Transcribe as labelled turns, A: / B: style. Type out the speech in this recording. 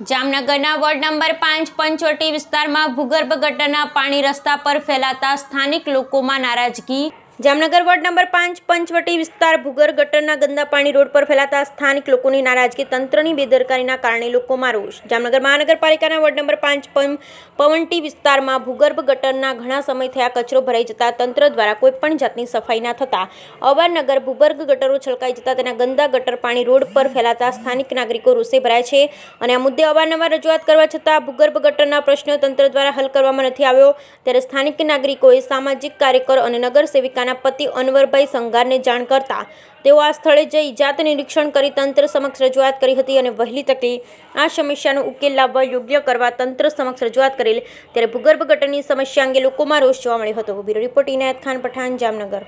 A: જામનગરના ward number પાંચ પંચોટી વિસ્તારમાં ભૂગર્ભ ગટરના પાણી રસ્તા પર ફેલાતા સ્થાનિક લોકોમાં નારાજગી જામનગર વોર્ડ નંબર પાંચ, પંચવટી વિસ્તાર ભૂગર્ભ ગટરના ગંદા પાણી રોડ પર ફેલાતા સ્થાનિક લોકોની નારાજગી તંત્રની બેદરકારીના કારણે લોકોમાં રોષ. જામનગર મહાનગરપાલિકાના વોર્ડ નંબર પાંચ પવનટી વિસ્તારમાં ભૂગર્ભ ગટરના ઘણા સમયથી આ કચરો ભરાઈ જતા તંત્ર દ્વારા કોઈપણ જાતની સફાઈ ના થતા અવારનગર ભૂગર્ભ ગટરો છલકાઈ જતા તેના ગંદા ગટર પાણી રોડ પર ફેલાતા સ્થાનિક નાગરિકો રોષે ભરાય છે અને આ મુદ્દે અવારનવાર રજૂઆત કરવા છતાં ભૂગર્ભ ગટરના પ્રશ્ન તંત્ર દ્વારા હલ કરવામાં નથી આવ્યો. ત્યારે સ્થાનિક નાગરિકોએ સામાજિક કાર્યકર અને નગર સેવિકાના પતિ અનવરભાઈ સંઘારને જાણ કરતા તેઓ આ સ્થળે જઈ જાત નિરીક્ષણ કરી તંત્ર સમક્ષ રજૂઆત કરી હતી અને વહેલી તકે આ સમસ્યાનો ઉકેલ લાવવા યોગ્ય કરવા તંત્ર સમક્ષ રજૂઆત કરેલ. ત્યારે ભૂગર્ભ ગટરની સમસ્યા અંગે લોકોમાં રોષ જોવા મળ્યો હતો. Bureau report, Inayat Khan, Pathan, Jamnagar.